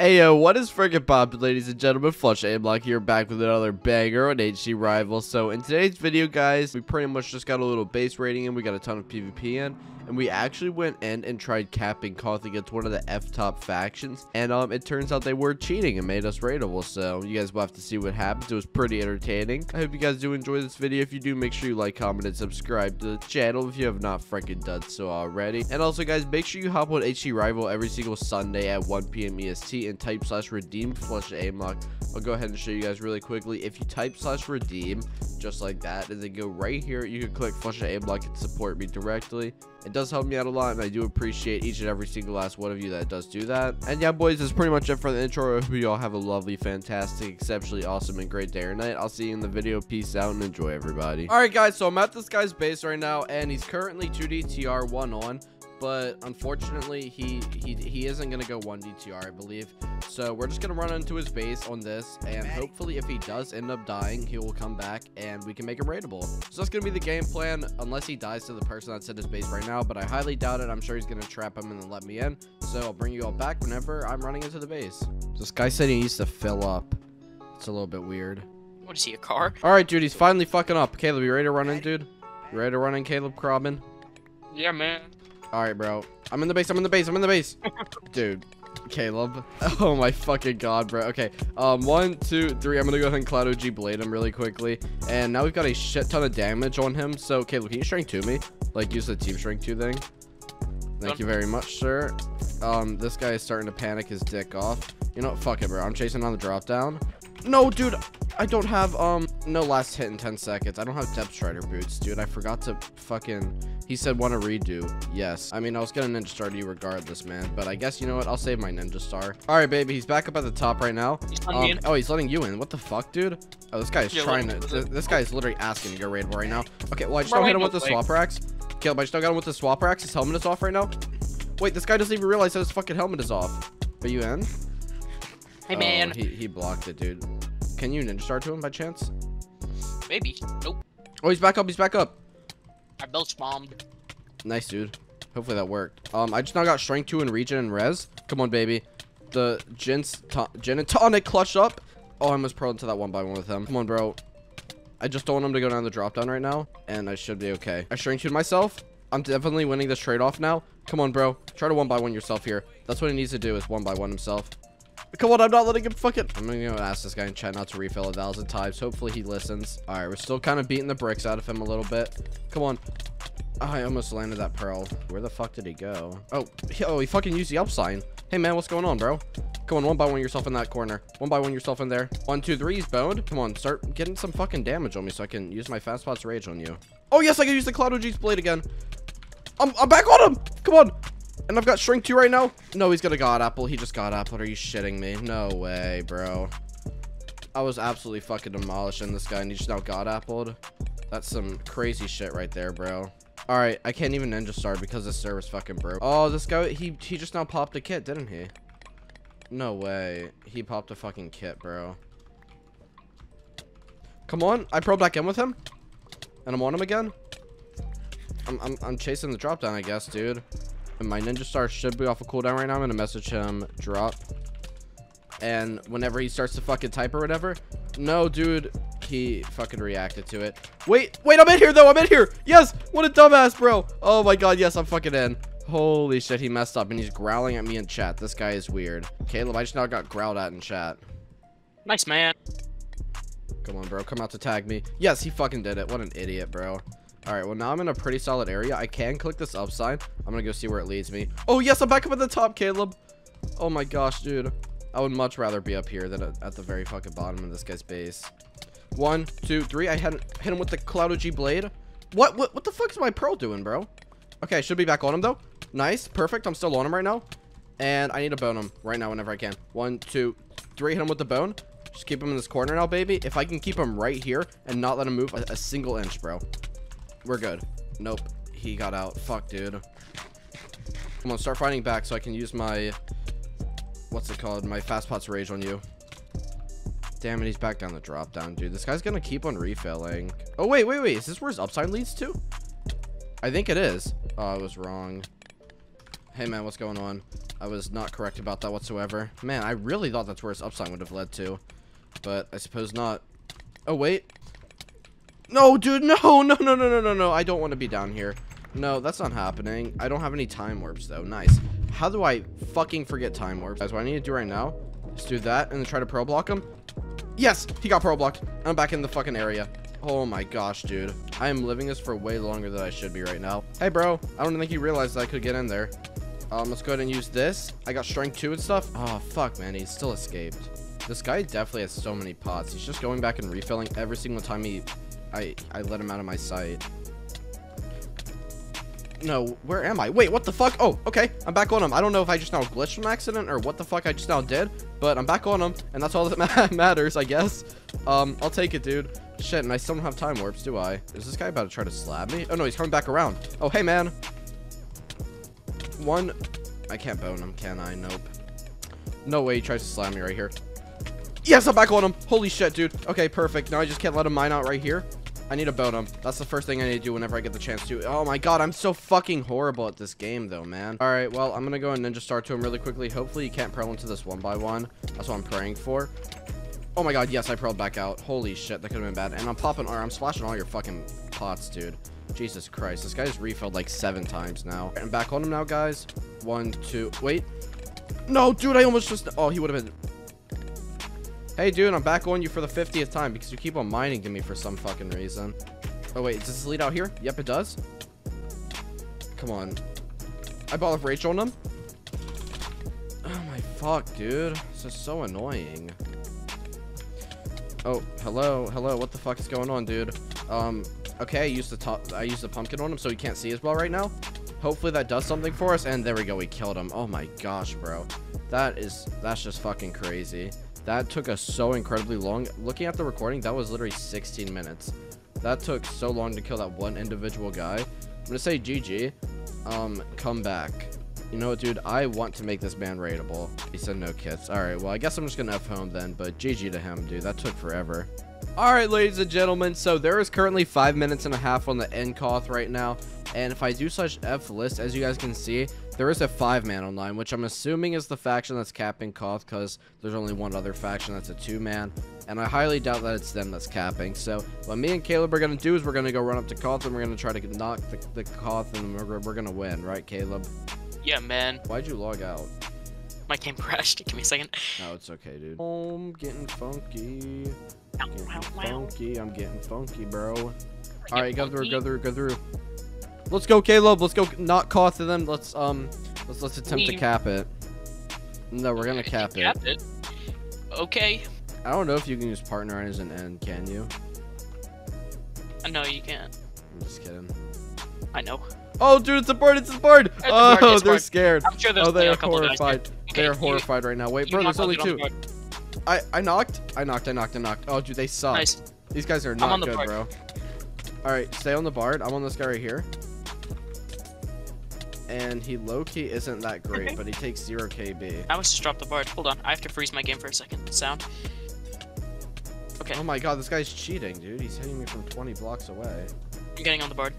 Ayo, what is freaking poppin', ladies and gentlemen? Flush Aimlock here, back with another banger on HC Rival. So, in today's video, guys, we pretty much just got a little base rating and we got a ton of PvP in. And we actually went in and tried capping Koth against one of the F-top factions. And um, it turns out they were cheating and made us raidable. So, you guys will have to see what happens. It was pretty entertaining. I hope you guys do enjoy this video. If you do, make sure you like, comment, and subscribe to the channel if you have not freaking done so already. And also, guys, make sure you hop on HC Rival every single Sunday at 1 p.m. EST and type slash redeem flush aim lock. I'll go ahead and show you guys really quickly. If you type slash redeem just like that and then go right here, you can click flush aim lock and support me directly. It does help me out a lot, and I do appreciate each and every single last one of you that does do that. And yeah, boys, that's pretty much it for the intro. I hope you all have a lovely, fantastic, exceptionally awesome, and great day or night. I'll see you in the video. Peace out and enjoy, everybody. All right, guys, so I'm at this guy's base right now, and he's currently 2 DTR 1 on but unfortunately he he, he isn't gonna go 1 DTR I believe. So we're just gonna run into his base on this and hopefully if he does end up dying he will come back and we can make him raidable. So that's gonna be the game plan unless he dies to the person that's at his base right now but I highly doubt it. I'm sure he's gonna trap him and then let me in. So I'll bring you all back whenever I'm running into the base. This guy said he needs to fill up. It's a little bit weird. What is he a car? All right dude he's finally fucking up. Caleb you ready to run in dude? You ready to run in Caleb Crobin? Yeah man all right, bro. I'm in the base. I'm in the base. I'm in the base. Dude, Caleb. Oh my fucking god, bro. Okay. Um, one, two, three. I'm gonna go ahead and Cloud OG blade him really quickly. And now we've got a shit ton of damage on him. So, Caleb, can you shrink to me? Like, use the team shrink to thing. Thank you very much, sir. Um, this guy is starting to panic his dick off. You know what? Fuck it, bro. I'm chasing on the drop down. No, dude. I don't have, um, no last hit in 10 seconds. I don't have depth strider boots, dude. I forgot to fucking he said want to redo. Yes. I mean, I was going to ninja star to you regardless, man. But I guess, you know what? I'll save my ninja star. All right, baby. He's back up at the top right now. Um, oh, he's letting you in. What the fuck, dude? Oh, this guy's trying to... Th this guy's literally asking to go raid right now. Okay, well, I just don't hit him with the swap racks. Caleb, I just don't got him with the swap racks. His helmet is off right now. Wait, this guy doesn't even realize that his fucking helmet is off. Are you in? Hey, man. Oh, he, he blocked it, dude. Can you ninja star to him by chance? Maybe. Nope. Oh, he's back up. He's back up. I belch bombed. Nice, dude. Hopefully that worked. Um, I just now got strength 2 and regen and res. Come on, baby. The Jin's Jin and tonic clutch up. Oh, I almost pro into that one by one with him. Come on, bro. I just don't want him to go down the drop down right now, and I should be okay. I strength 2 myself. I'm definitely winning this trade-off now. Come on, bro. Try to one by one yourself here. That's what he needs to do is one by one himself. Come on, I'm not letting him fucking... I'm gonna go ask this guy in chat not to refill a thousand times. Hopefully he listens. All right, we're still kind of beating the bricks out of him a little bit. Come on. Oh, I almost landed that pearl. Where the fuck did he go? Oh, he, oh, he fucking used the up sign. Hey, man, what's going on, bro? Come on, one by one yourself in that corner. One by one yourself in there. One, two, three, he's boned. Come on, start getting some fucking damage on me so I can use my fast pots rage on you. Oh, yes, I can use the Cloud OG's blade again. I'm, I'm back on him. Come on. And I've got Shrink 2 right now. No, he's got a God Apple. He just got Apple. Are you shitting me? No way, bro. I was absolutely fucking demolishing this guy and he just now God Appled. That's some crazy shit right there, bro. All right, I can't even ninja star because the server's fucking broke. Oh, this guy, he, he just now popped a kit, didn't he? No way. He popped a fucking kit, bro. Come on. I pro back in with him. And I'm on him again. I'm, I'm, I'm chasing the drop down, I guess, dude. And my ninja star should be off a cooldown right now. I'm to message him drop. And whenever he starts to fucking type or whatever. No, dude he fucking reacted to it. Wait, wait, I'm in here though. I'm in here. Yes. What a dumbass, bro. Oh my god. Yes, I'm fucking in. Holy shit, he messed up and he's growling at me in chat. This guy is weird. Caleb, I just now got growled at in chat. Nice, man. Come on, bro. Come out to tag me. Yes, he fucking did it. What an idiot, bro. All right, well, now I'm in a pretty solid area. I can click this up sign. I'm going to go see where it leads me. Oh, yes, I'm back up at the top, Caleb. Oh, my gosh, dude. I would much rather be up here than at the very fucking bottom of this guy's base. One, two, three. I hit him with the Cloud OG blade. What, what, what the fuck is my Pearl doing, bro? Okay, should be back on him, though. Nice. Perfect. I'm still on him right now. And I need to bone him right now whenever I can. One, two, three. Hit him with the bone. Just keep him in this corner now, baby. If I can keep him right here and not let him move a, a single inch, bro. We're good. Nope. He got out. Fuck, dude. Come on, start fighting back so I can use my... What's it called? My fast pots rage on you. Damn it, he's back down the drop down, dude. This guy's gonna keep on refilling. Oh, wait, wait, wait. Is this where his upside leads to? I think it is. Oh, I was wrong. Hey, man, what's going on? I was not correct about that whatsoever. Man, I really thought that's where his upside would have led to. But I suppose not. Oh, wait. No, dude, no, no, no, no, no, no, no. I don't want to be down here. No, that's not happening. I don't have any time warps, though. Nice. How do I fucking forget time warps? Guys, what I need to do right now is do that and then try to pro block him. Yes, he got pro blocked. I'm back in the fucking area. Oh my gosh, dude. I am living this for way longer than I should be right now. Hey, bro. I don't think you realized I could get in there. Um, let's go ahead and use this. I got strength 2 and stuff. Oh, fuck, man. He still escaped. This guy definitely has so many pots. He's just going back and refilling every single time he... I, I let him out of my sight. No, where am I? Wait, what the fuck? Oh, okay. I'm back on him. I don't know if I just now glitched from accident or what the fuck I just now did, but I'm back on him, and that's all that ma matters, I guess. Um, I'll take it, dude. Shit, and I still don't have time warps, do I? Is this guy about to try to slap me? Oh, no, he's coming back around. Oh, hey, man. One. I can't bone him, can I? Nope. No way he tries to slam me right here. Yes, I'm back on him. Holy shit, dude. Okay, perfect. Now I just can't let him mine out right here. I need to bone him. That's the first thing I need to do whenever I get the chance to. Oh my god, I'm so fucking horrible at this game though, man. All right, well, I'm gonna go and ninja star to him really quickly. Hopefully you can't pearl into this one by one. That's what I'm praying for. Oh my god, yes, I pearled back out. Holy shit, that could have been bad. And I'm popping, or I'm splashing all your fucking pots, dude. Jesus Christ, this guy's refilled like seven times now. I'm back on him now, guys. One, two, wait. No, dude, I almost just, oh, he would have been, Hey, dude, I'm back on you for the 50th time because you keep on mining to me for some fucking reason. Oh, wait, does this lead out here? Yep, it does. Come on. I bought with Rachel on him. Oh, my fuck, dude. This is so annoying. Oh, hello, hello. What the fuck is going on, dude? Um, okay, I used the top. I used the pumpkin on him so he can't see as well right now. Hopefully that does something for us. And there we go. We killed him. Oh, my gosh, bro. That is, that's just fucking crazy. That took us so incredibly long. Looking at the recording, that was literally 16 minutes. That took so long to kill that one individual guy. I'm gonna say GG. Um, come back. You know what, dude? I want to make this man raidable. He said no kits. Alright, well, I guess I'm just gonna F home then, but GG to him, dude. That took forever. Alright, ladies and gentlemen, so there is currently 5 minutes and a half on the NCOTH right now. And if I do such F list, as you guys can see, there is a five man online, which I'm assuming is the faction that's capping Koth, because there's only one other faction that's a two man. And I highly doubt that it's them that's capping. So what me and Caleb are going to do is we're going to go run up to Koth and we're going to try to knock the, the Koth and we're, we're going to win, right, Caleb? Yeah, man. Why'd you log out? My game crashed. Give me a second. No, it's okay, dude. I'm getting funky. Getting funky. I'm getting funky, bro. All right, go through, go through, go through. Let's go, Caleb. Let's go not Koth to them. Let's um let's let's attempt to cap it. No, we're gonna cap it. cap it. Okay. I don't know if you can use partner as an end, can you? No, you can't. I'm just kidding. I know. Oh, dude, it's a bird! It's a bird! It's a oh, bird, it's they're bird. scared. I'm sure there's Oh, they a are couple of guys horrified. there. They are you- horrified right now. Wait, bro, there's only the two. I I knocked. I knocked. I knocked. I knocked. Oh, dude, they suck. Nice. These guys are not good, bro. All right, stay on the bard. I'm on this guy right here. And he low-key isn't that great, Okay. but he takes 0 KB. I was just dropped the board. Hold on. I have to freeze my game for a second. Sound. Okay. Oh my god, this guy's cheating, dude. He's hitting me from 20 blocks away. I'm getting on the board.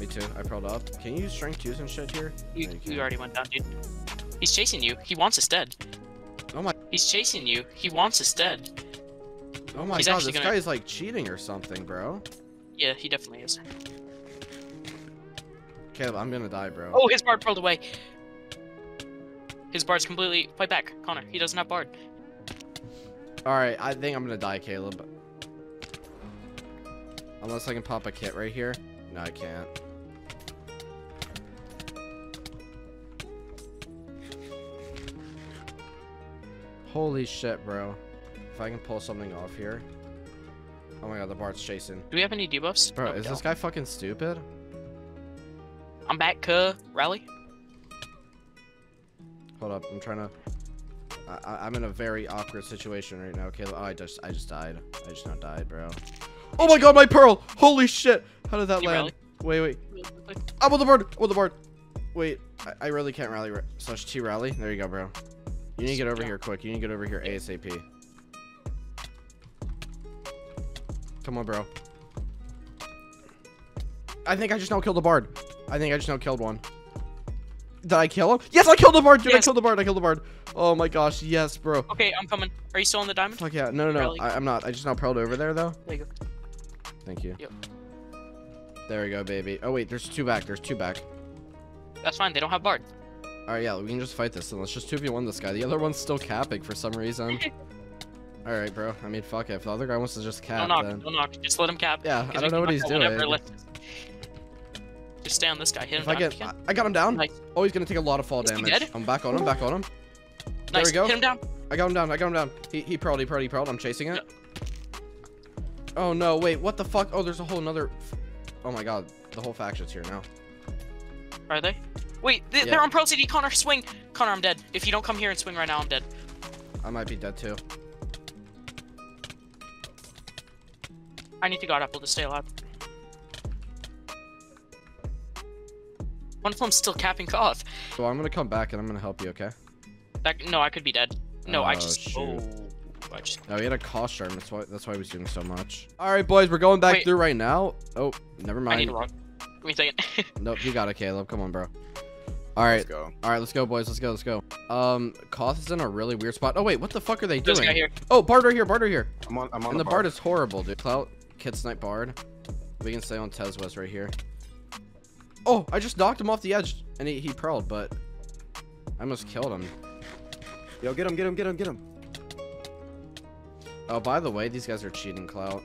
Me too. I pearled up. Can you use strength 2s and shit here? You, No, you can't. already went down, dude. He's chasing you. He wants us dead. Oh my, He's chasing you. He wants us dead. oh my He's god, this gonna- guy is like cheating or something, bro. Yeah, he definitely is. Caleb, I'm gonna die, bro. Oh, his bard pulled away. His bard's completely. Fight back, Connor. He doesn't have bard. Alright, I think I'm gonna die, Caleb. Unless I can pop a kit right here. No, I can't. Holy shit, bro. If I can pull something off here. Oh my god, the bard's chasing. Do we have any debuffs? Bro, No, is this guy fucking stupid? I'm back, cuh. Rally. Hold up, I'm trying to. I, I, I'm in a very awkward situation right now, Caleb. Oh, I just, I just died. I just now died, bro. Oh my god, my pearl! Holy shit! How did that You land? Wait, wait. I'm on the board. I'm on the board. Wait, I, I really can't rally. ra- Slash T rally. There you go, bro. You need to get over here quick. You need to get over here ASAP. Come on, bro. I think I just now killed the bard. I think I just now killed one. Did I kill him? Yes, I killed the bard, dude. I Yes. killed the bard. I killed the bard. Oh my gosh, yes, bro. Okay, I'm coming. Are you still on the diamond? Fuck yeah. No, no, no. I, I'm not. I just now pearled over there though. There you go. Thank you. Yep. There we go, baby. Oh wait, there's two back. There's two back. That's fine. They don't have bard. All right, yeah, we can just fight this, and let's just two v one this guy. The other one's still capping for some reason. All right, bro. I mean, fuck it. If the other guy wants to just cap, Don't knock. then Don't knock. Just let him cap. yeah, I don't know what he's doing. Out whenever, let's just- Just stay on this guy. Hit him If I get, I, got him down. Nice. Oh, he's gonna take a lot of fall Is damage. I'm back on him. Back on him. There we go. Hit him down. I got him down. I got him down. He he pearled. He pearled. He pearled. I'm chasing it. Yeah. Oh no! Wait. What the fuck? Oh, there's a whole another. Oh my god. The whole faction's here now. Are they? Wait, they, Yeah. they're on Pro CD. Connor, swing. Connor, I'm dead. If you don't come here and swing right now, I'm dead. I might be dead too. I need to God Apple to stay alive. One of them's still capping Koth. So I'm gonna come back and I'm gonna help you. Okay? That no, I could be dead. No, I Oh, just. shoot. Oh, I just. No, he had a cost arm. That's why. That's why he was doing so much. All right, boys. We're going back Wait. through right now. Oh, never I need mind. a rock. Give me a second. Nope. You got it, Caleb. Come on, bro. All right. Let's go. All right. Let's go, boys. Let's go. Let's go. Um, Koth is in a really weird spot. Oh wait, what the fuck are they There's a guy doing? here. Oh, Bard right here. Bard right here. I'm on. I'm on And the bar. Bard is horrible, dude. Clout, Kid Snipe Bard. We can stay on Tez West right here. Oh, I just knocked him off the edge, and he, he pearled, but I almost killed him. Yo, get him, get him, get him, get him. Oh, by the way, these guys are cheating, Clout.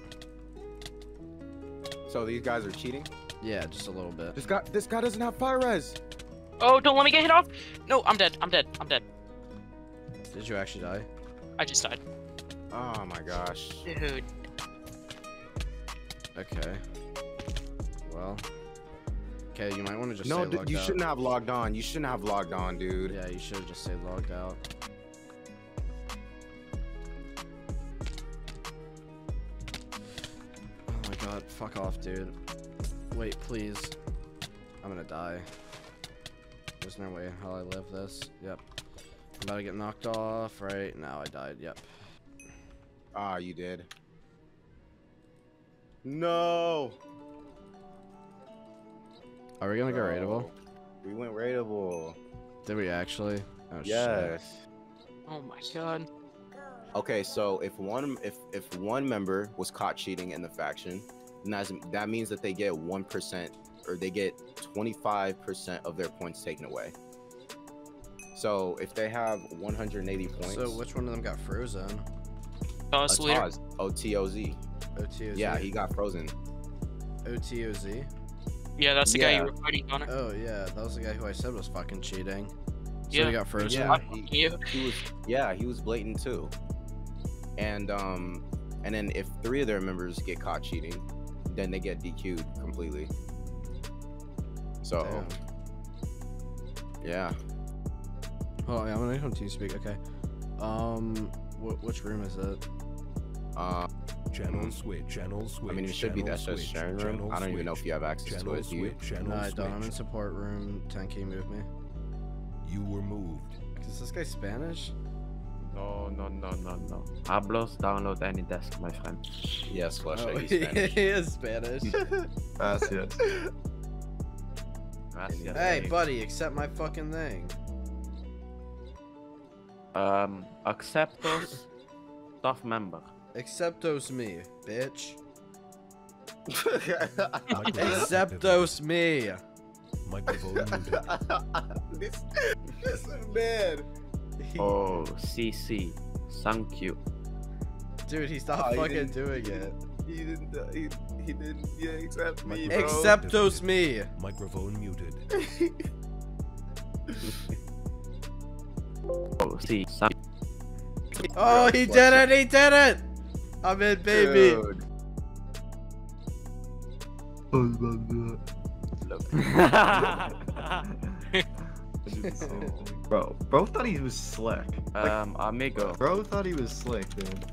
So these guys are cheating. Yeah, just a little bit. This guy, this guy doesn't have fire res. Oh, don't let me get hit off. No, I'm dead. I'm dead. I'm dead. Did you actually die? I just died. Oh my gosh. Dude. Okay. Well. Okay, you might want to just no, say logged you out. shouldn't have logged on. You shouldn't have logged on, dude. Yeah, you should have just say logged out. Oh my god, fuck off, dude. Wait, please. I'm gonna die. There's no way how I live this. Yep. I'm about to get knocked off, right? Now I died, yep. Ah, you did. No. Are we gonna go raidable? We went raidable. Did we actually? Oh shit. Yes. Oh my god. Okay, so if one if if one member was caught cheating in the faction, then that's, that means that they get one percent or they get twenty five percent of their points taken away. So if they have 180 points, So which one of them got frozen? Uh, a Slater. Taz, OTOZ. OTOZ? Yeah, he got frozen. OTOZ? Yeah, that's the guy Yeah. you were fighting, Connor. Oh yeah, that was the guy who I said was fucking cheating. So Yeah. he got frozen. Yeah, he, he was yeah he was blatant too. And um and then if three of their members get caught cheating, then they get DQ'd completely. So Damn. yeah, Oh yeah, I'm gonna come to speak. Okay. Um, wh- which room is it? uh, Channel switch, channel switch. I mean it should be channel that says switch, sharing room. channel I don't even know if you have access to Channel it. Do you? channel No, I don't. I'm in support room. 10k move me. You were moved. Is this guy Spanish? No, no, no, no, no. Hablos, download AnyDesk, my friend. Yes, Flush. Oh, he's he Spanish. is Spanish. Gracias. hey, buddy, accept my fucking thing. Um, acceptos, staff member. Acceptos me, bitch. Microphone Acceptos me. muted. This, this is bad. Oh, CC. Thank you. Dude, he stopped Oh, fucking didn't- doing it. He didn't. Uh, he, he didn't. Yeah, accept me, Bro. Acceptos me. Microphone muted. Oh, see, thank Oh, he did it! He did it! I'm in, baby. Dude. Bro, bro thought he was slick. um, amigo. Bro thought he was slick, dude.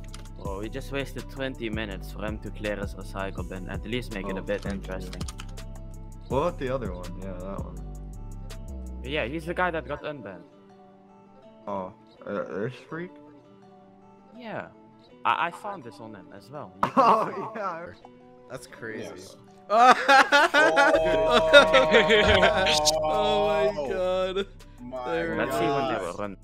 Oh, we just wasted 20 minutes for him to clear his recycle bin. At least make it a Oh, bit thank you. interesting. What about the other one? Yeah, that one. Yeah, he's the guy that got unbanned. Oh, uh, Earth Freak? Yeah. I, I found this on them as well. Oh, yeah. That's crazy. Yes. Oh. oh my god. My Let's see when they will run.